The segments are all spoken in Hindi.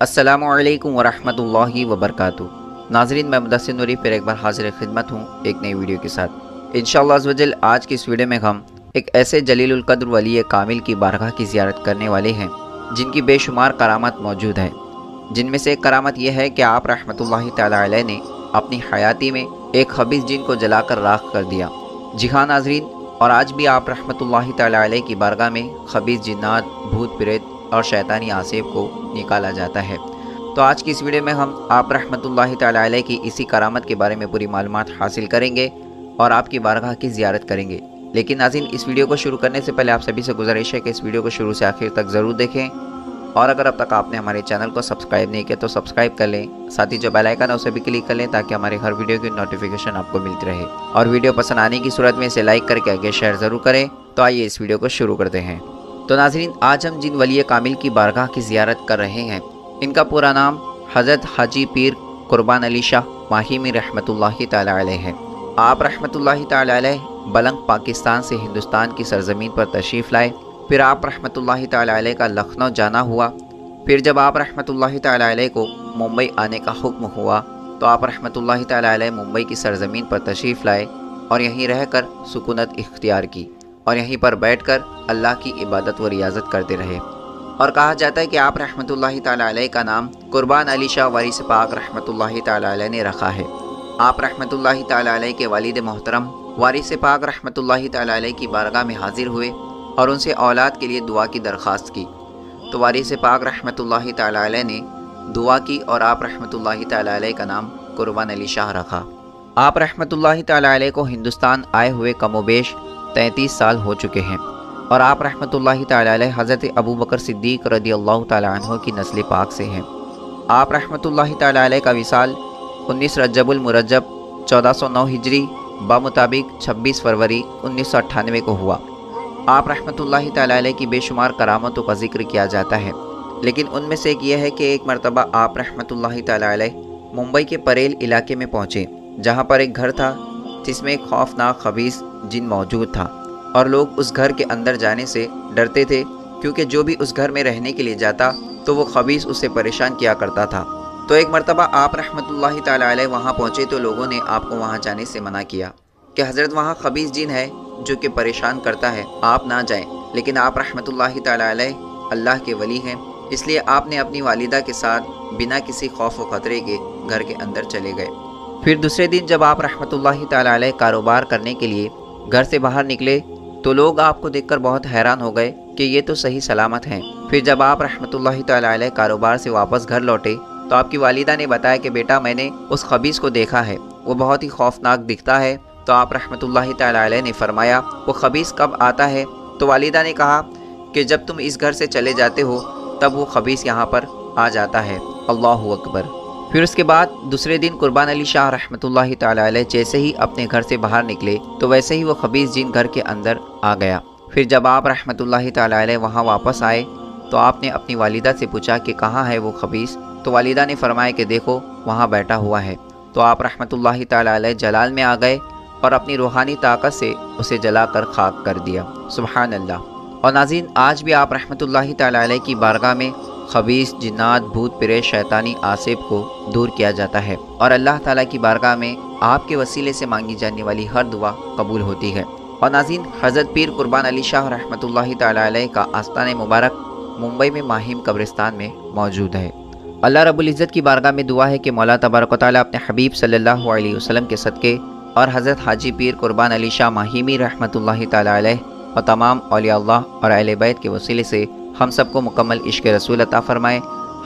असलकम वरहमल वबरक नाजरीन, मैं मुदसर नूरी फिर एक बार हाजिर खिदमत हूँ एक नई वीडियो के साथ। इन आज की इस वीडियो में हम एक ऐसे जलीलकद्र वली कामिल की बारगाह की जियारत करने वाले हैं, जिनकी बेशुमार करामत मौजूद है। जिनमें से एक करामत यह है कि आप रहमत ने अपनी हयाती में एक हबीस जिन को जलाकर राख कर दिया। जी हाँ नाजरीन, और आज भी आप रहमत की बारगाह में खबीस जिन्नात भूत प्रेत और शैतानी आसेब को निकाला जाता है। तो आज की इस वीडियो में हम आप रहमतुल्लाह ताला की इसी करामत के बारे में पूरी मालूम हासिल करेंगे और आपकी बारगाह की जियारत करेंगे। लेकिन नाजिन, इस वीडियो को शुरू करने से पहले आप सभी से गुजारिश है कि इस वीडियो को शुरू से आखिर तक ज़रूर देखें। और अगर अब तक आपने हमारे चैनल को सब्सक्राइब नहीं किया तो सब्सक्राइब कर लें। साथ ही जो बेल आइकन है, उसे भी क्लिक कर लें ताकि हमारे हर वीडियो की नोटिफिकेशन आपको मिलती रहे। और वीडियो पसंद आने की सूरत में इसे लाइक करके आगे शेयर ज़रूर करें। तो आइए इस वीडियो को शुरू करते हैं। तो नाजरीन, आज हम जिन वली कामिल की बारगाह की जियारत कर रहे हैं, इनका पूरा नाम हज़रत हाजी पीर कुर्बान अली शाह माहिमी रहमत है। आप रहमत बलंग पाकिस्तान से हिंदुस्तान की सरजमीन पर तशरीफ़ लाए, फिर आप रहमत का लखनऊ जाना हुआ, फिर जब आप रहमत को मुंबई आने का हुक्म हुआ तो आप रहमत मुंबई की सरजमीन पर तशरीफ़ लाए और यहीं रहकर सुकूनत इख्तियार की। और यहीं पर बैठकर अल्लाह की इबादत व रियाजत करते रहे। और कहा जाता है कि आप रहमतुल्लाहि ताला का नाम कुर्बान अली शाह वारिस पाक रहमतुल्लाहि ताला ने रखा है। आप रहमतुल्लाहि ताला के वालिद मोहतरम, वारिस पाक रहमतुल्लाहि ताला की बारगाह में हाजिर हुए और उनसे औलाद के लिए दुआ की दरख्वास्त की। तो वारिस पाक रहमतुल्लाहि ताला ने दुआ की और आप रहमतुल्लाहि ताला का नाम कुर्बान अली शाह रखा। आप रहमतुल्लाहि ताला को हिंदुस्तान आए हुए कमोबेश तैंतीस साल हो चुके हैं। और आप रहमत ताला हज़रत अबू बकर सिद्दीक रदी अल्लाह तु की नस्ल पाक से हैं। आप रहमतुल्लाहि ताला का विसाल 19 रजबुल मुरजब 1409 हिजरी बामुताबिक 26 फरवरी उन्नीस सौ अट्ठानवे को हुआ। आप रहमतुल्लाहि ताला की बेशुमार करामतों का ज़िक्र किया जाता है। लेकिन उनमें से एक यह है कि एक मरतबा आप रहमतुल्लाहि ताला मुंबई के परेल इलाके में पहुँचे, जहाँ पर एक घर था जिसमें एक खौफनाक खबीस जिन मौजूद था। और लोग उस घर के अंदर जाने से डरते थे, क्योंकि जो भी उस घर में रहने के लिए जाता तो वो खबीस उससे परेशान किया करता था। तो एक मरतबा आप रहमतुल्लाहि ताला वहाँ पहुँचे तो लोगों ने आपको वहाँ जाने से मना किया कि हज़रत वहाँ खबीस जिन है, जो कि परेशान करता है, आप ना जाएँ। लेकिन आप रहमतुल्लाहि ताला अल्लाह के वली हैं, इसलिए आपने अपनी वालिदा के साथ बिना किसी खौफ व ख़तरे के घर के अंदर चले गए। फिर दूसरे दिन जब आप रहमतुल्लाहि ताला कारोबार करने के लिए घर से बाहर निकले तो लोग आपको देखकर बहुत हैरान हो गए कि ये तो सही सलामत हैं। फिर जब आप रहमतुल्लाहि ताला कारोबार से वापस घर लौटे तो आपकी वालिदा ने बताया कि बेटा मैंने उस खबीस को देखा है, वो बहुत ही खौफनाक दिखता है। तो आप रहमतुल्लाहि ताला ने फरमाया, वो खबीस कब आता है? तो वालिदा ने कहा कि जब तुम इस घर से चले जाते हो, तब वो खबीस यहाँ पर आ जाता है। अल्लाह अकबर। फिर उसके बाद दूसरे दिन कुर्बान अली शाह रहमत जैसे ही अपने घर से बाहर निकले तो वैसे ही वो खबीस जिन घर के अंदर आ गया। फिर जब आप ताला वहाँ वापस आए तो आपने अपनी वालिदा से पूछा कि कहाँ है वो खबीस? तो वालिदा ने फरमाया कि देखो, वहाँ बैठा हुआ है। तो आप रहमत ताला जलाल में आ गए और अपनी रूहानी ताकत से उसे जलाकर खाक कर दिया। सुबहान अल्लाह और नाजीन आज भी आप रहमतुल्लाहि ताला की बारगाह में खबीस, जिन्नात, भूत पिरे शैतानी, आसिब को दूर किया जाता है और अल्लाह ताला की बारगाह में आपके वसीले से मांगी जाने वाली हर दुआ कबूल होती है। और नाजीन हज़रत पीर कुर्बान अली शाह रहमतुल्लाहि ताला का आस्थान मुबारक मुंबई में माहिम कब्रिस्तान में मौजूद है। अल्लाह रब्बुल इज़्ज़त की बारगाह में दुआ है कि मौला तबारक ताली अपने हबीब सल्लल्लाहु अलैहि वसल्लम के सदक़े और हज़रत हाजी पीर कुर्बान अली शाह माहिमी रहमतुल्लाहि ताला और तमाम अलिया और अहल बैत के वसीले से हम सबको मुकम्मल इश्क रसूल अता फ़रमाए।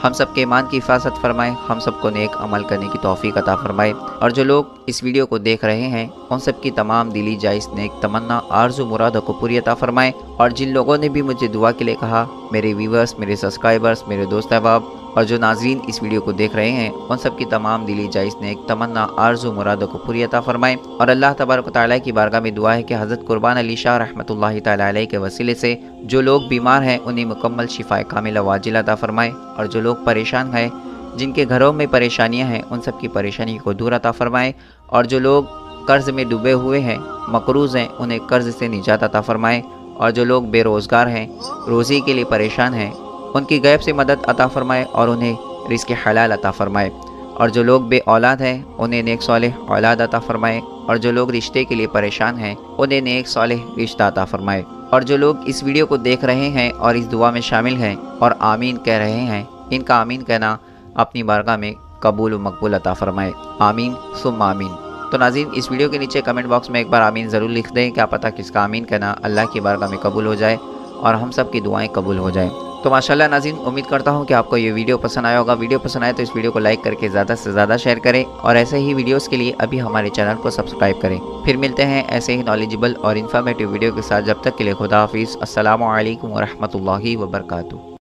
हम सब के ईमान की हिफाजत फरमाए। हम सबको नेक अमल करने की तोफ़ी अता फ़रमाए। और जो लोग इस वीडियो को देख रहे हैं, उन सब की तमाम दिली जायज़ नेक तमन्ना, आरज़ू मुराद को पूरी अता फ़रमाएँ। और जिन लोगों ने भी मुझे दुआ के लिए कहा, मेरे व्यूवर्स, मेरे सब्सक्राइबर्स, मेरे दोस्त अहबाब और जो नाजरीन इस वीडियो को देख रहे हैं, उन सब की तमाम दिली जायज़ ने एक तमन्ना, आरज़ू मुरादों को पूरी अता फरमाएँ। और अल्लाह तबारक ताली की बारगाह में दुआ है कि हज़रत कुर्बान अली शाह रहमत ला के वसीले से जो लोग बीमार हैं, उन्हें मुकम्मल शिफा कामिल वाजिल अता फरमाएँ। और जो लोग परेशान हैं, जिनके घरों में परेशानियाँ हैं, उन सब की परेशानी को दूर अता फरमाएँ। और जो लोग कर्ज़ में डूबे हुए हैं, मकरूज़ हैं, उन्हें कर्ज़ से निजात अता फरमाएँ। और जो लोग बेरोज़गार हैं, रोज़ी के लिए परेशान हैं उनकी गैब से मदद अता फरमाए और उन्हें रिस्क हलाल अता फ़रमाए। और जो लोग बे औलाद हैं, उन्हें नेक साल औलाद अता फ़रमाए। और जो लोग रिश्ते के लिए परेशान हैं, उन्हें नेक साल रिश्ता अता फ़रमाए। और जो लोग इस वीडियो को देख रहे हैं और इस दुआ में शामिल हैं और आमीन कह रहे हैं, इनका आमीन कहना अपनी बारगाह में कबूल मकबूल अता फ़रमाए। आमीन सुम आमीन। तो नाजीन इस वीडियो के नीचे कमेंट बॉक्स में एक बार आमीन ज़रूर लिख दें क्या पता किसका आमीन कहना, अल्लाह की बारगाह में कबूल हो जाए और हम सब की दुआएँ कबूल हो जाए। तो माशाल्लाह नाजीन उम्मीद करता हूँ कि आपको ये वीडियो पसंद आया होगा। वीडियो पसंद आए तो इस वीडियो को लाइक करके ज़्यादा से ज़्यादा शेयर करें और ऐसे ही वीडियोस के लिए अभी हमारे चैनल को सब्सक्राइब करें। फिर मिलते हैं ऐसे ही नॉलेजबल और इन्फॉर्मेटिव वीडियो के साथ। जब तक के लिए खुदा हाफिज़। असल वरहमल वर्का